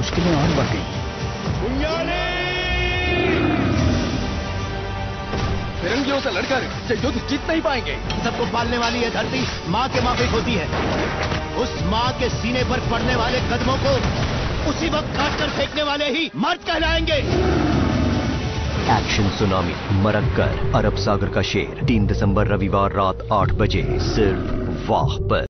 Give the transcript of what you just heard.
मुश्किलें और बढ़ गई फिरंगियों से लड़कर से युद्ध जीत नहीं पाएँगे। सबको पालने वाली यह धरती माँ के माफिक होती है। उस माँ के सीने पर पड़ने वाले कदमों को उसी वक्त काट कर फेंकने वाले ही मर्द कहलाएँगे। एक्शन सुनामी मरक्कर अरब सागर का शेर तीन दिसंबर रविवार रात आठ बजे सिर्फ़ वाह पर।